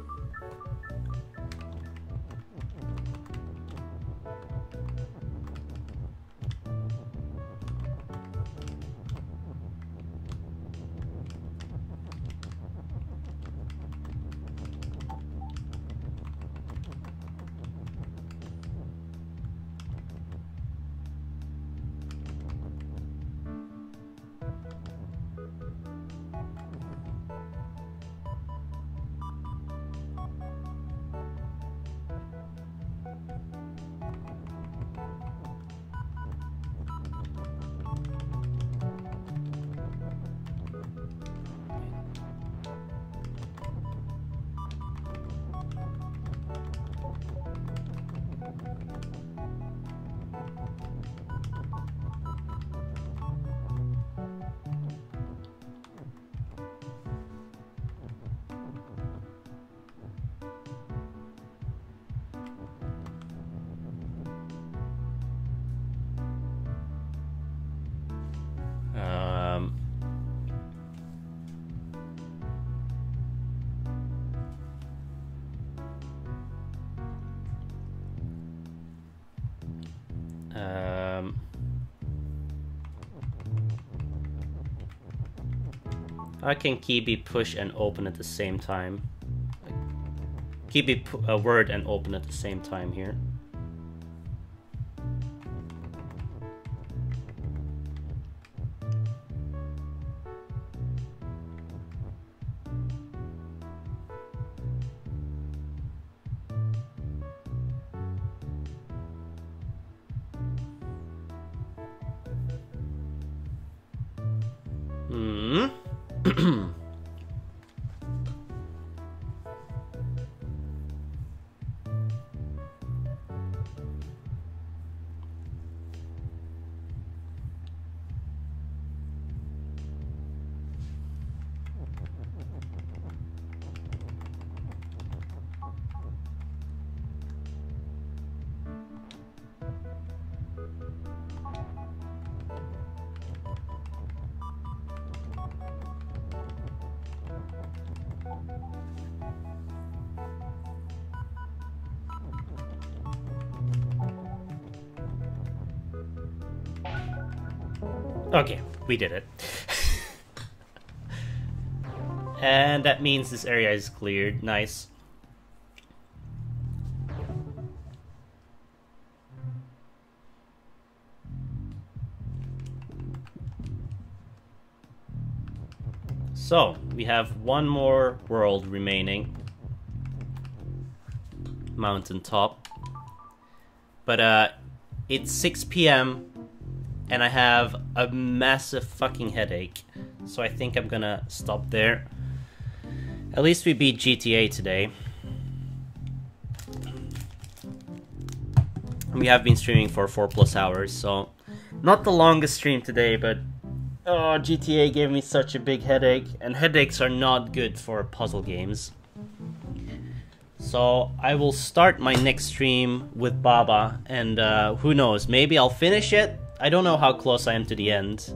I can Kibi push and open at the same time. Kibi a uh, word and open at the same time here. Okay, we did it. and that means this area is cleared. Nice. So, we have one more world remaining. Mountain top. But uh, it's 6 p.m and I have a massive fucking headache. So I think I'm gonna stop there. At least we beat GTA today. We have been streaming for 4 plus hours, so not the longest stream today, but oh, GTA gave me such a big headache, and headaches are not good for puzzle games. So I will start my next stream with Baba, and uh, who knows, maybe I'll finish it, I don't know how close I am to the end.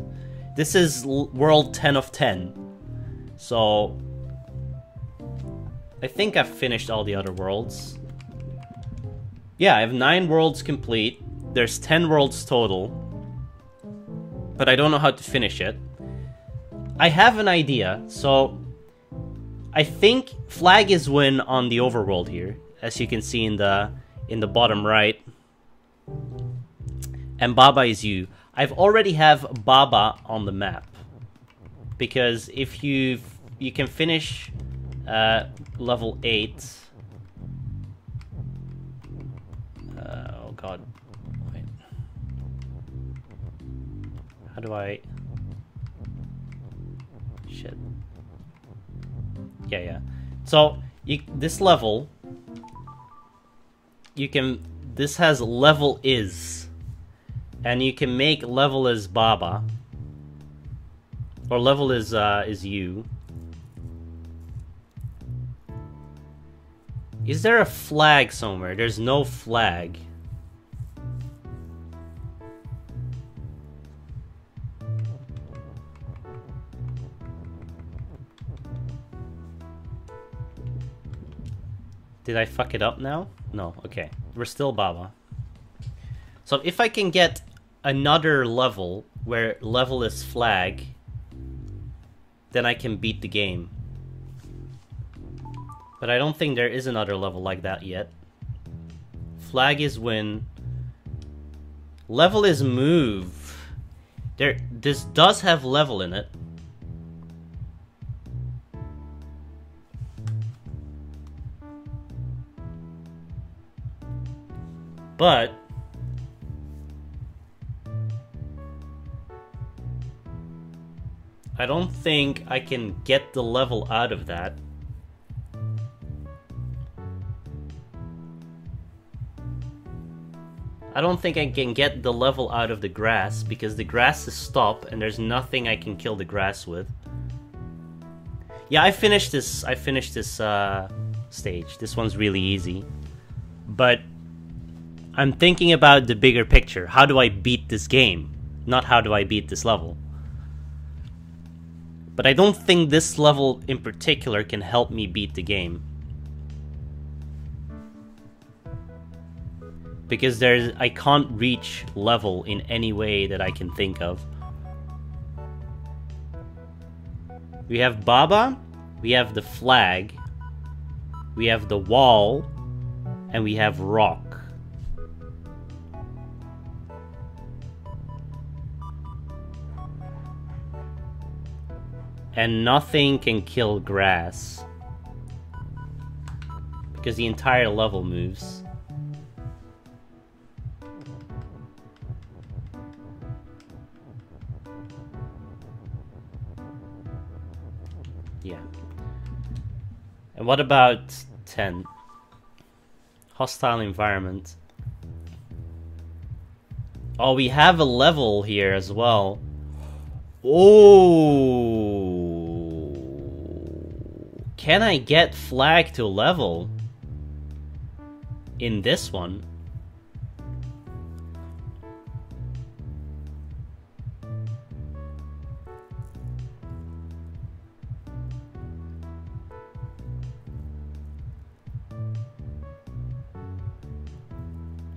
This is world 10 of 10. So... I think I've finished all the other worlds. Yeah, I have 9 worlds complete. There's 10 worlds total. But I don't know how to finish it. I have an idea, so... I think flag is win on the overworld here, as you can see in the in the bottom right and Baba is you. I've already have Baba on the map because if you you can finish uh, level eight. Uh, oh God! Wait. How do I? Shit. Yeah, yeah. So you this level. You can. This has level is and you can make level as Baba. Or level is uh, is you. Is there a flag somewhere? There's no flag. Did I fuck it up now? No, okay. We're still Baba. So if I can get another level where level is flag, then I can beat the game. But I don't think there is another level like that yet. Flag is win. Level is move. There, this does have level in it. But I don't think I can get the level out of that. I don't think I can get the level out of the grass because the grass is stopped and there's nothing I can kill the grass with. Yeah, I finished this. I finished this uh, stage. This one's really easy, but I'm thinking about the bigger picture. How do I beat this game? Not how do I beat this level. But I don't think this level in particular can help me beat the game. because there's I can't reach level in any way that I can think of. We have Baba, we have the flag, we have the wall, and we have rock. And nothing can kill grass. Because the entire level moves. Yeah. And what about 10? Hostile environment. Oh, we have a level here as well. Oh. Can I get flag to level? In this one?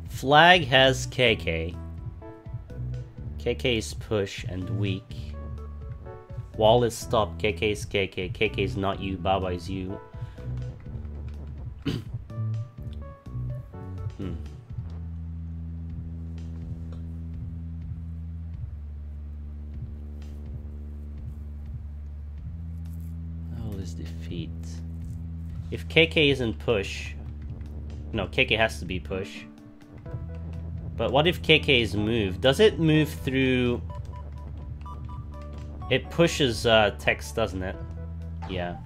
Flag has Keke. Keke is push and weak. Wall is stop, Keke is Keke. Keke is not you, Baba is you. hmm. Oh, defeat. If Keke isn't push... No, Keke has to be push. But what if Keke is move? Does it move through... It pushes uh, text, doesn't it? Yeah.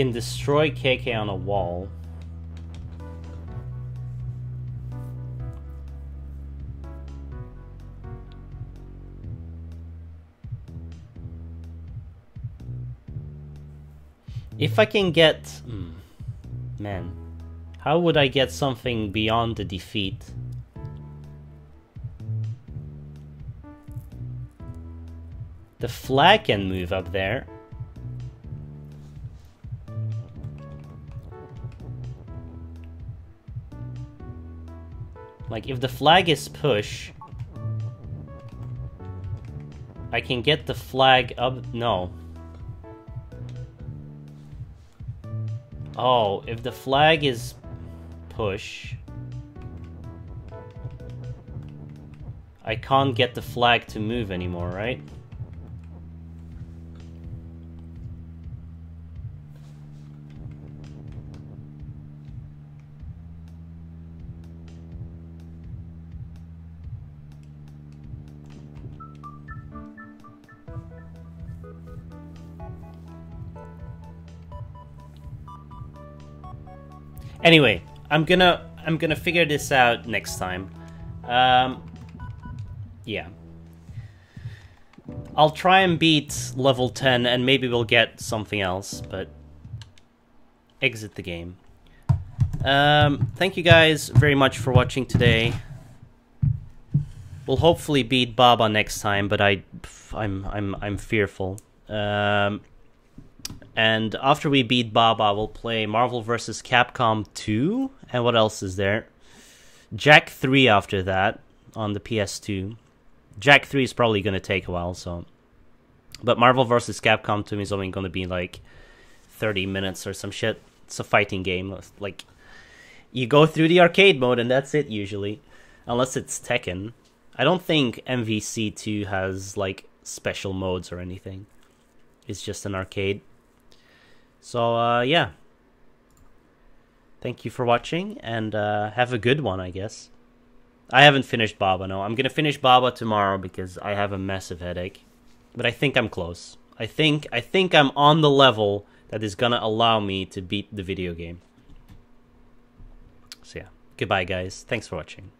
Can destroy Keke on a wall. If I can get... hmm, man. How would I get something beyond the defeat? The flag can move up there. Like, if the flag is push... I can get the flag up... No. Oh, if the flag is push... I can't get the flag to move anymore, right? Anyway, I'm gonna I'm gonna figure this out next time. Um, yeah. I'll try and beat level 10 and maybe we'll get something else, but exit the game. Um, thank you guys very much for watching today. We'll hopefully beat Baba next time, but I, I'm, I'm, I'm fearful. Um, and after we beat Baba, we'll play Marvel vs. Capcom 2. And what else is there? Jak 3 after that on the PS2. Jak 3 is probably going to take a while, so. But Marvel vs. Capcom 2 is only going to be like 30 minutes or some shit. It's a fighting game. Like, you go through the arcade mode and that's it usually. Unless it's Tekken. I don't think MVC2 has like special modes or anything. It's just an arcade. So, uh, yeah. Thank you for watching, and uh, have a good one, I guess. I haven't finished Baba, no. I'm gonna finish Baba tomorrow because I have a massive headache. But I think I'm close. I think I think I'm on the level that is gonna allow me to beat the video game. So yeah, goodbye guys. Thanks for watching.